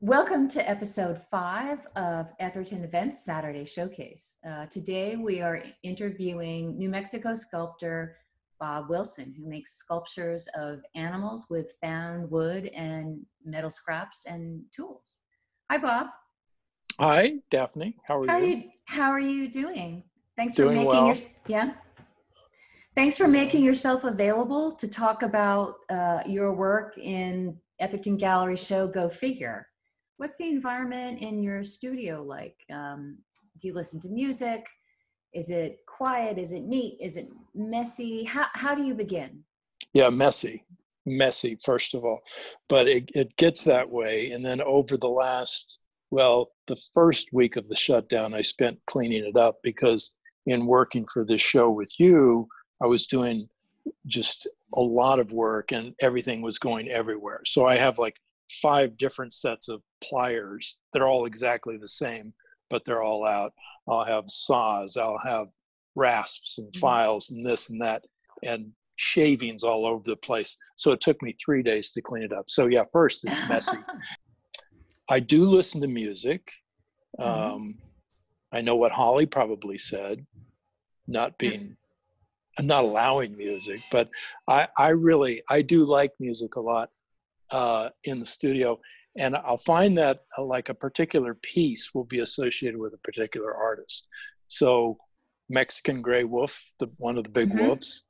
Welcome to episode five of Etherton Events Saturday Showcase. Uh, today we are interviewing New Mexico sculptor Bob Wilson, who makes sculptures of animals with found wood and metal scraps and tools. Hi, Bob. Hi, Daphne. How are, how you? are you? How are you doing? Thanks doing for making well. your yeah. Thanks for making yourself available to talk about uh, your work in Etherton Gallery Show. Go figure what's the environment in your studio like? Um, do you listen to music? Is it quiet? Is it neat? Is it messy? How, how do you begin? Yeah, messy, messy, first of all. But it, it gets that way. And then over the last, well, the first week of the shutdown, I spent cleaning it up because in working for this show with you, I was doing just a lot of work and everything was going everywhere. So I have like five different sets of pliers that are all exactly the same, but they're all out. I'll have saws, I'll have rasps and files and this and that, and shavings all over the place. So it took me three days to clean it up. So yeah, first it's messy. I do listen to music. Mhm. Um, I know what Holly probably said, not being, not allowing music, but I, I really, I do like music a lot uh, in the studio. And I'll find that uh, like a particular piece will be associated with a particular artist. So Mexican Gray Wolf, the one of the big Mhm. wolves,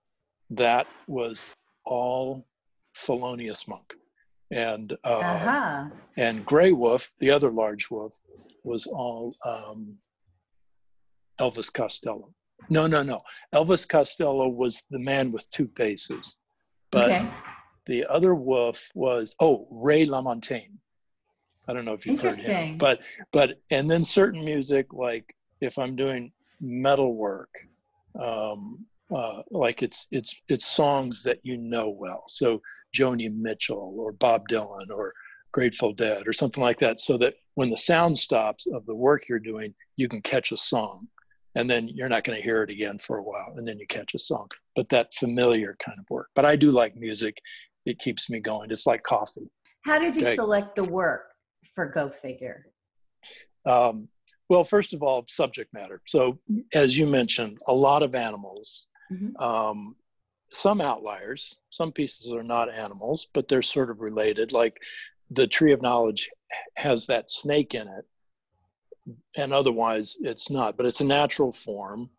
that was all Thelonious Monk. And uh, uh-huh. and Gray Wolf, the other large wolf, was all um, Elvis Costello. No, no, no. Elvis Costello was the man with two faces, but okay. The other wolf was oh Ray LaMontagne. I don't know if you've heard him, but but and then certain music like if I'm doing metal work, um, uh, like it's it's it's songs that you know well. So Joni Mitchell or Bob Dylan or Grateful Dead or something like that, so that when the sound stops of the work you're doing, you can catch a song, and then you're not going to hear it again for a while, and then you catch a song. But that familiar kind of work. But I do like music; it keeps me going. It's like coffee. How did you Okay. select the work for Go Figure? Um, well, first of all, subject matter. So, as you mentioned, a lot of animals, Mhm. um, some outliers, some pieces are not animals, but they're sort of related. Like the Tree of Knowledge has that snake in it, and otherwise it's not, but it's a natural form.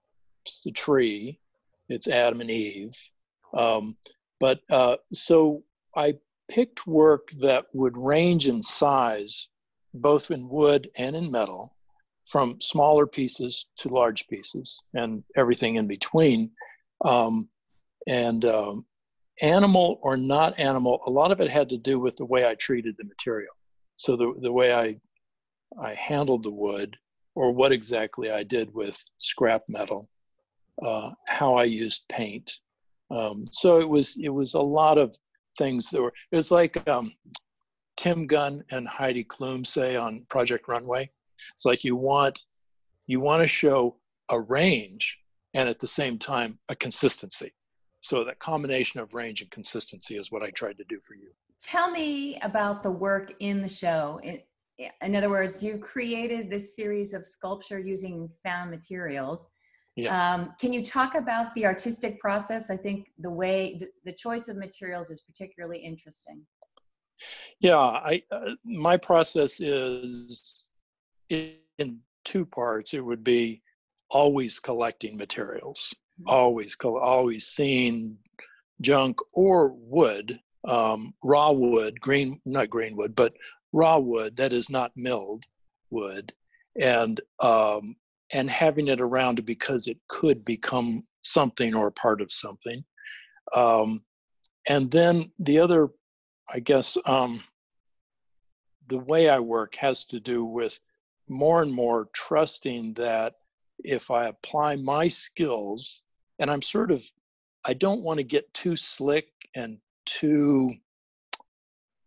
It's the tree, it's Adam and Eve. Um, but uh, so I picked work that would range in size, both in wood and in metal, from smaller pieces to large pieces and everything in between. Um, and um, animal or not animal, a lot of it had to do with the way I treated the material. So the, the way I, I handled the wood or what exactly I did with scrap metal, uh, how I used paint. Um, so it was, it was a lot of things that were, it was like um, Tim Gunn and Heidi Klum say on Project Runway. It's like you want, you want to show a range and at the same time a consistency. So that combination of range and consistency is what I tried to do for you. Tell me about the work in the show. In, other words, you created this series of sculpture using found materials. Yeah. Um, can you talk about the artistic process? I think the way the, the choice of materials is particularly interesting. Yeah, I uh, my process is in two parts. It would be always collecting materials, always co- always seeing junk or wood, um, raw wood, green not green wood, but raw wood that is not milled wood, and um, and having it around because it could become something or part of something. Um, and then the other, I guess, um, the way I work has to do with more and more trusting that if I apply my skills, and I'm sort of, I don't want to get too slick and too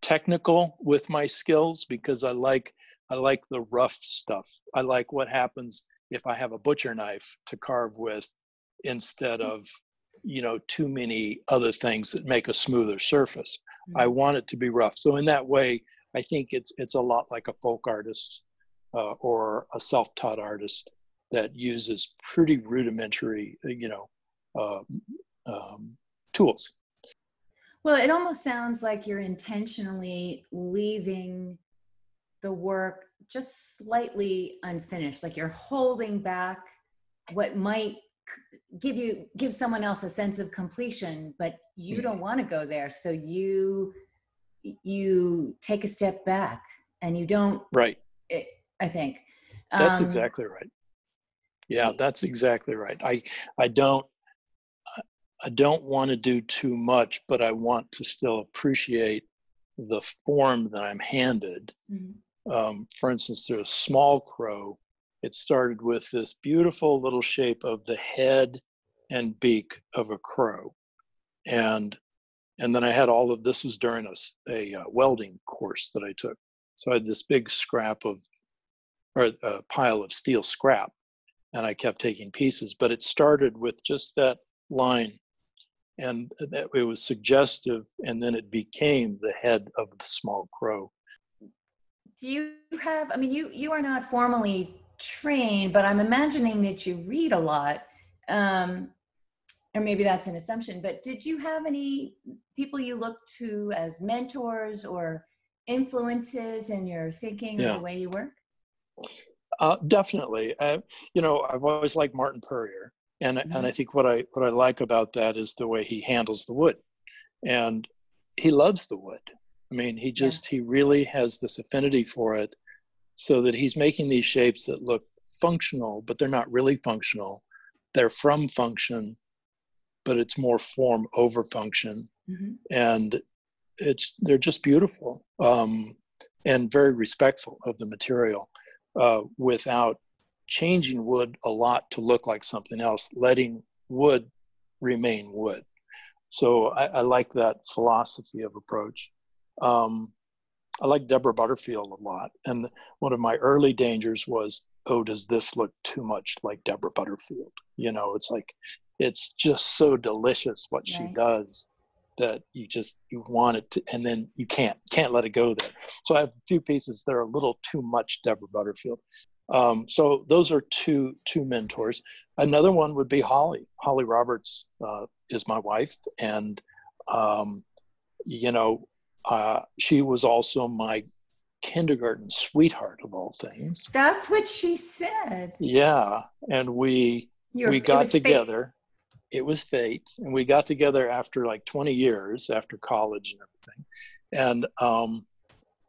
technical with my skills because I like I like the rough stuff. I like what happens if I have a butcher knife to carve with instead of you know too many other things that make a smoother surface. I want it to be rough. So in that way, I think it's it's a lot like a folk artist uh, or a self-taught artist that uses pretty rudimentary, uh, you know, uh, um, tools. Well, it almost sounds like you're intentionally leaving the work just slightly unfinished, like you're holding back what might give you give someone else a sense of completion but you don't mm-hmm. want to go there. So you you take a step back and you don't right. It, i think. That's um, exactly right. Yeah that's exactly right. I i don't i don't want to do too much but i want to still appreciate the form that i'm handed mm-hmm. Um, for instance there's a small crow it started with this beautiful little shape of the head and beak of a crow. And and then i had all of this was during a, a, uh, welding course that i took. So i had this big scrap of or a pile of steel scrap and i kept taking pieces but it started with just that line and that it was suggestive and then it became the head of the small crow do you have i mean you you are not formally trained but I'm imagining that you read a lot. Um, or maybe that's an assumption, but did you have any people you look to as mentors or influences in your thinking yeah. or the way you work? Uh, definitely. Uh, you know, I've always liked Martin Puryear and mm-hmm. and I think what I what I like about that is the way he handles the wood, and he loves the wood. I mean, he just yeah. he really has this affinity for it, so that he's making these shapes that look functional, but they're not really functional. They're from function, but it's more form over function. Mm-hmm. And it's they're just beautiful um, and very respectful of the material uh, without changing wood a lot to look like something else, letting wood remain wood. So I, I like that philosophy of approach. Um, I like Deborah Butterfield a lot. And one of my early dangers was, oh, does this look too much like Deborah Butterfield? You know, it's like, it's just so delicious what right. she does that you just you want it to, and then you can't can't let it go there so i have a few pieces that are a little too much deborah butterfield um, so those are two two mentors another one would be holly holly roberts uh, is my wife and um, you know uh, she was also my kindergarten sweetheart of all things. That's what she said. Yeah, and we You're, we got together. Fate. It was fate, and we got together after like 20 years after college and everything, and um,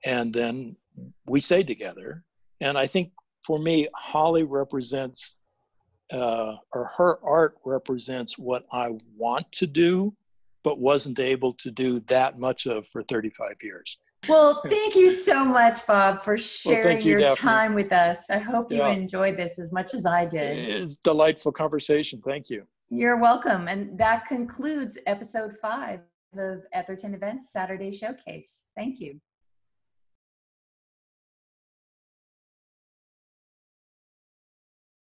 and then we stayed together. And I think for me, Holly represents, uh, or her art represents what I want to do but wasn't able to do that much of for 35 years. Well, thank you so much, Bob, for sharing well, you, your Daphne. time with us. I hope you yeah. enjoyed this as much as I did. It's delightful conversation. Thank you. You're welcome. And that concludes episode five of Etherton Events Saturday Showcase. Thank you.